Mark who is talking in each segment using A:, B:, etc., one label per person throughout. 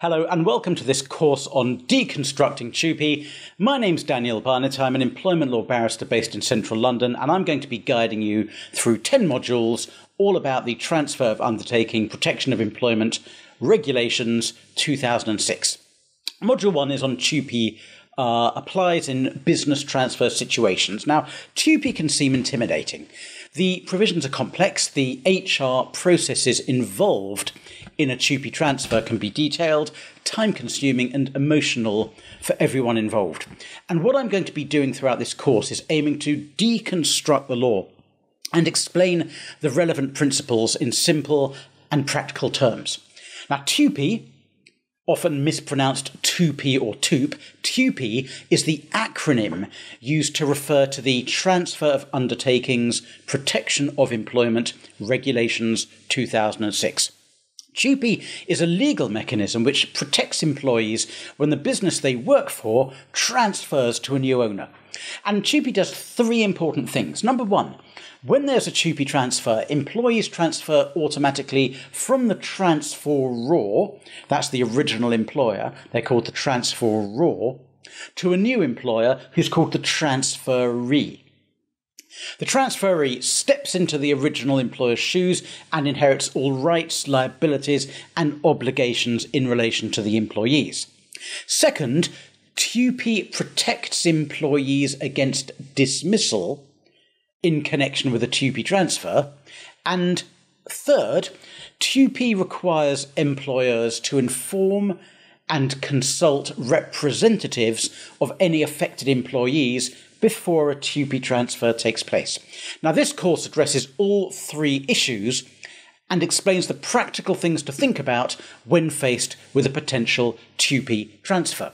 A: Hello and welcome to this course on deconstructing TUPE. My name's Daniel Barnett. I'm an employment law barrister based in central London, and I'm going to be guiding you through 10 modules all about the transfer of undertaking, protection of employment, regulations 2006. Module 1 is on TUPE uh, applies in business transfer situations. Now, TUPE can seem intimidating. The provisions are complex, the HR processes involved in a TUPE transfer can be detailed, time consuming, and emotional for everyone involved. And what I'm going to be doing throughout this course is aiming to deconstruct the law and explain the relevant principles in simple and practical terms. Now, TUPE, often mispronounced 2P or TUPE, TUPE is the acronym used to refer to the Transfer of Undertakings, Protection of Employment Regulations 2006. TUPE is a legal mechanism which protects employees when the business they work for transfers to a new owner. And TUPE does three important things. Number one, when there's a TUPE transfer, employees transfer automatically from the transferor, that's the original employer, they're called the transferor, to a new employer who's called the transferee. The transferee steps into the original employer's shoes and inherits all rights, liabilities, and obligations in relation to the employees. Second, TUPE protects employees against dismissal in connection with a TUPE transfer. And third, TUPE requires employers to inform and consult representatives of any affected employees before a TUPE transfer takes place. Now, this course addresses all three issues and explains the practical things to think about when faced with a potential TUPE transfer.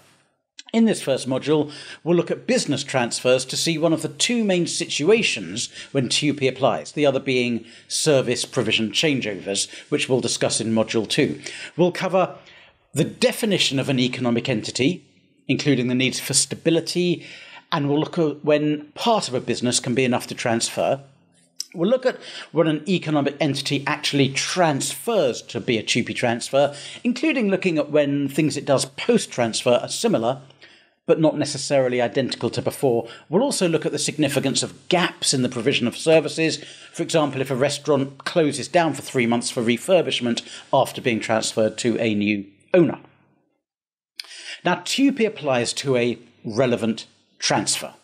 A: In this first module, we'll look at business transfers to see one of the two main situations when TUPE applies, the other being service provision changeovers, which we'll discuss in module 2. We'll cover the definition of an economic entity, including the needs for stability, and we'll look at when part of a business can be enough to transfer. We'll look at what an economic entity actually transfers to be a TUPE transfer, including looking at when things it does post transfer are similar but not necessarily identical to before. We'll also look at the significance of gaps in the provision of services. For example, if a restaurant closes down for three months for refurbishment after being transferred to a new owner. Now, TUPE applies to a relevant transfer.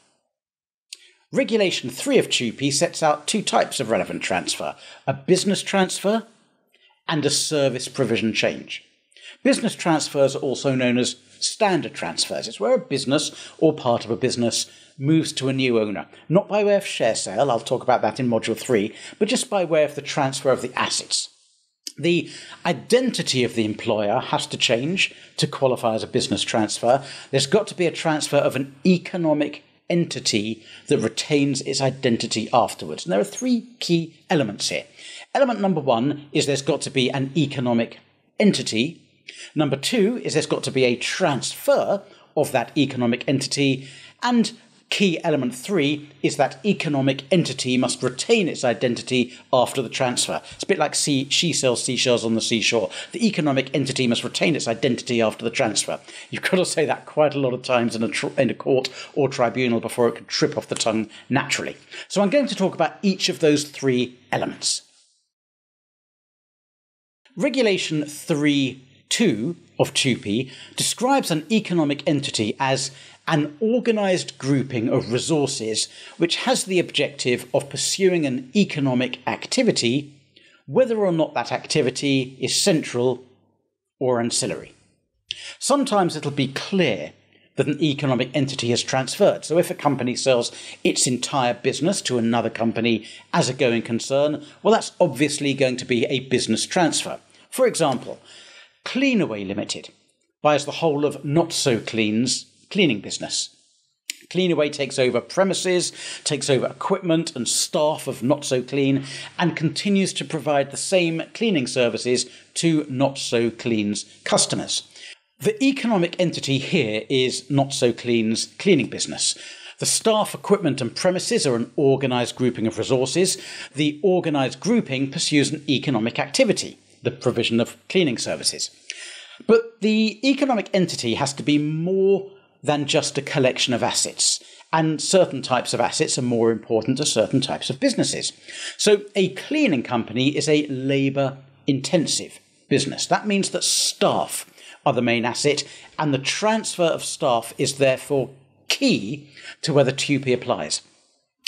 A: Regulation 3 of TUPE sets out two types of relevant transfer a business transfer and a service provision change. Business transfers are also known as standard transfers. It's where a business or part of a business moves to a new owner, not by way of share sale, I'll talk about that in Module 3, but just by way of the transfer of the assets. The identity of the employer has to change to qualify as a business transfer. There's got to be a transfer of an economic entity that retains its identity afterwards. And there are three key elements here. Element number one is there's got to be an economic entity. Number two is there's got to be a transfer of that economic entity. And Key element three is that economic entity must retain its identity after the transfer. It's a bit like sea, she sells seashells on the seashore. The economic entity must retain its identity after the transfer. You've got to say that quite a lot of times in a, tr- in a court or tribunal before it can trip off the tongue naturally. So I'm going to talk about each of those three elements. Regulation 3 2 of TUPE describes an economic entity as an organised grouping of resources which has the objective of pursuing an economic activity, whether or not that activity is central or ancillary. Sometimes it'll be clear that an economic entity has transferred. So if a company sells its entire business to another company as a going concern, well, that's obviously going to be a business transfer. For example, Cleanaway Limited buys the whole of Not So Clean's cleaning business. Cleanaway takes over premises, takes over equipment and staff of Not So Clean, and continues to provide the same cleaning services to Not So Clean's customers. The economic entity here is Not So Clean's cleaning business. The staff, equipment, and premises are an organised grouping of resources. The organised grouping pursues an economic activity, the provision of cleaning services. But the economic entity has to be more than just a collection of assets. And certain types of assets are more important to certain types of businesses. So a cleaning company is a labour intensive business. That means that staff are the main asset, and the transfer of staff is therefore key to whether TUPE applies.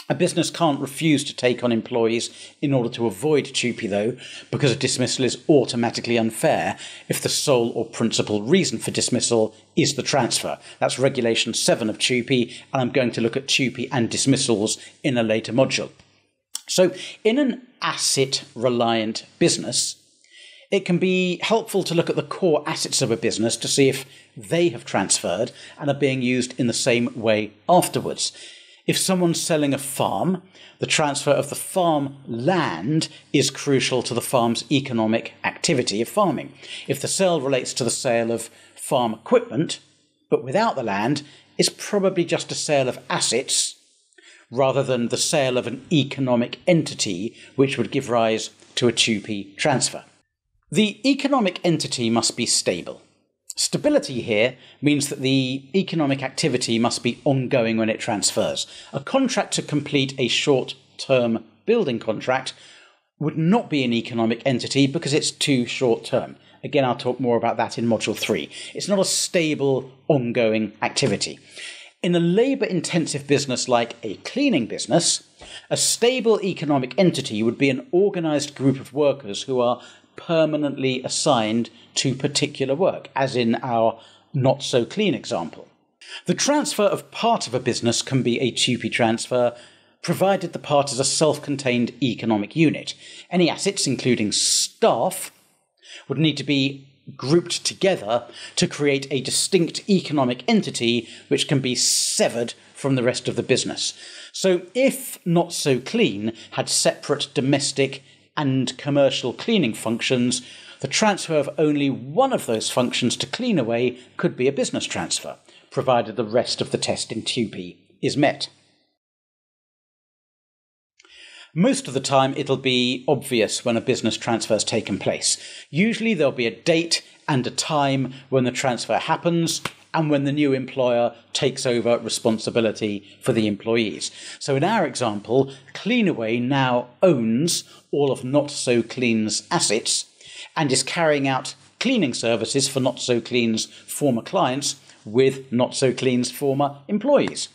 A: A business can't refuse to take on employees in order to avoid TUPE, though, because a dismissal is automatically unfair if the sole or principal reason for dismissal is the transfer. That's Regulation 7 of TUPE, and I'm going to look at TUPE and dismissals in a later module. So, in an asset reliant business, it can be helpful to look at the core assets of a business to see if they have transferred and are being used in the same way afterwards. If someone's selling a farm, the transfer of the farm land is crucial to the farm's economic activity of farming. If the sale relates to the sale of farm equipment, but without the land, it's probably just a sale of assets rather than the sale of an economic entity which would give rise to a TUPE transfer. The economic entity must be stable. Stability here means that the economic activity must be ongoing when it transfers. A contract to complete a short term building contract would not be an economic entity because it's too short term. Again, I'll talk more about that in Module 3. It's not a stable, ongoing activity. In a labour intensive business like a cleaning business, a stable economic entity would be an organised group of workers who are permanently assigned to particular work, as in our not so clean example. The transfer of part of a business can be a TUPE transfer, provided the part is a self contained economic unit. Any assets, including staff, would need to be grouped together to create a distinct economic entity which can be severed from the rest of the business. So, if Not So Clean had separate domestic and commercial cleaning functions, the transfer of only one of those functions to Cleanaway could be a business transfer, provided the rest of the test in TUPE is met. Most of the time, it'll be obvious when a business transfer has taken place. Usually, there'll be a date and a time when the transfer happens, and when the new employer takes over responsibility for the employees. So in our example, Cleanaway now owns all of Not So Clean's assets and is carrying out cleaning services for Not So Clean's former clients with Not So Clean's former employees.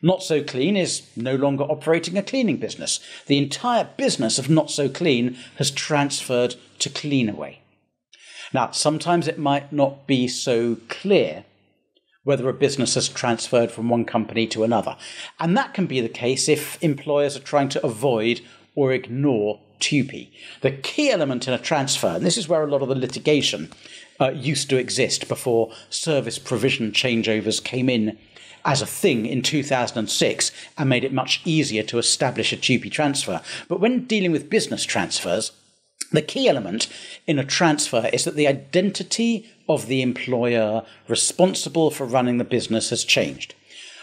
A: Not So Clean is no longer operating a cleaning business. The entire business of Not So Clean has transferred to Cleanaway. Now, sometimes it might not be so clear whether a business has transferred from one company to another. And that can be the case if employers are trying to avoid or ignore TUPE. The key element in a transfer, and this is where a lot of the litigation uh, used to exist before service provision changeovers came in as a thing in 2006 and made it much easier to establish a TUPE transfer. But when dealing with business transfers, the key element in a transfer is that the identity of the employer responsible for running the business has changed.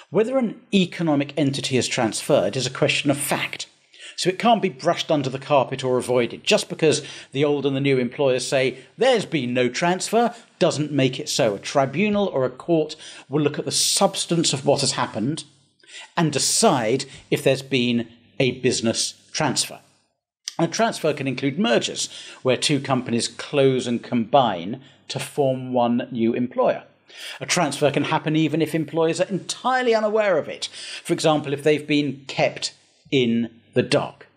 A: Whether an economic entity is transferred is a question of fact. So it can't be brushed under the carpet or avoided. Just because the old and the new employers say there's been no transfer doesn't make it so. A tribunal or a court will look at the substance of what has happened and decide if there's been a business transfer. A transfer can include mergers, where two companies close and combine to form one new employer. A transfer can happen even if employers are entirely unaware of it. For example, if they've been kept in the dark.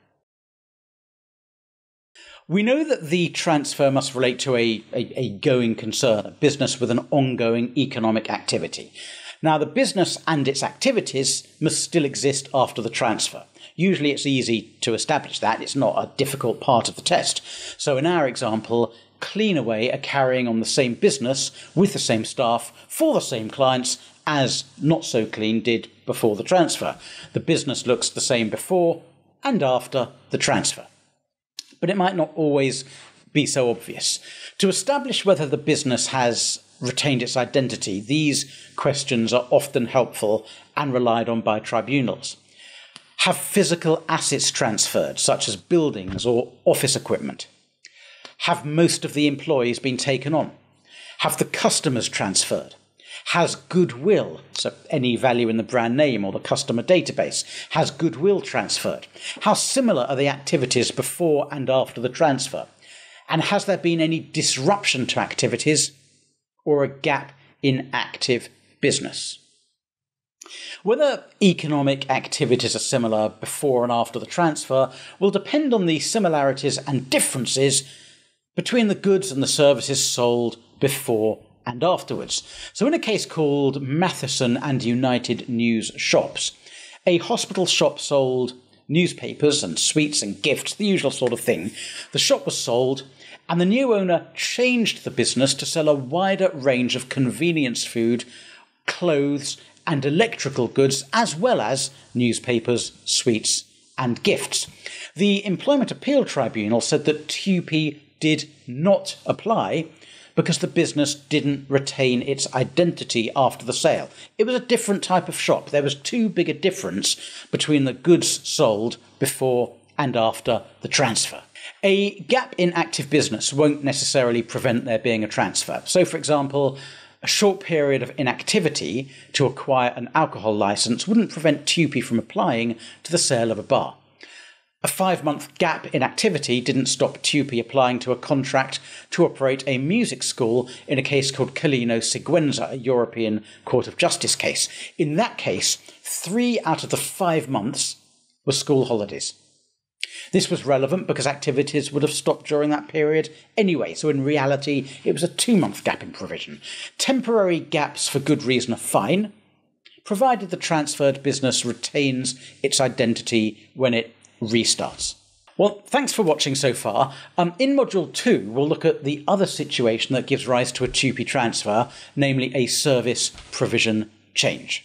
A: We know that the transfer must relate to a, a, a, going concern, a business with an ongoing economic activity. Now, the business and its activities must still exist after the transfer. Usually it's easy to establish that, it's not a difficult part of the test. So, in our example, Cleanaway are carrying on the same business with the same staff for the same clients as Not So Clean did before the transfer. The business looks the same before and after the transfer. But it might not always be so obvious. To establish whether the business has retained its identity, these questions are often helpful and relied on by tribunals. Have physical assets transferred, such as buildings or office equipment? Have most of the employees been taken on? Have the customers transferred? Has goodwill, so any value in the brand name or the customer database, has goodwill transferred? How similar are the activities before and after the transfer? And has there been any disruption to activities or a gap in active business? Whether economic activities are similar before and after the transfer will depend on the similarities and differences between the goods and the services sold before and afterwards. So, in a case called Matheson and United News Shops, a hospital shop sold newspapers and sweets and gifts, the usual sort of thing. The shop was sold, and the new owner changed the business to sell a wider range of convenience food, clothes, and electrical goods, as well as newspapers, sweets, and gifts. The Employment Appeal Tribunal said that TUPE did not apply because the business didn't retain its identity after the sale. It was a different type of shop. There was too big a difference between the goods sold before and after the transfer. A gap in active business won't necessarily prevent there being a transfer. So, for example, a short period of inactivity to acquire an alcohol license wouldn't prevent TUPE from applying to the sale of a bar. A five month gap in activity didn't stop TUPE applying to a contract to operate a music school in a case called Colino Sigüenza, a European Court of Justice case. In that case, three out of the five months were school holidays. This was relevant because activities would have stopped during that period anyway, so in reality, it was a two month gap in provision. Temporary gaps for good reason are fine, provided the transferred business retains its identity when it restarts. Well, thanks for watching so far. Um, in Module 2, we'll look at the other situation that gives rise to a TUPE transfer, namely a service provision change.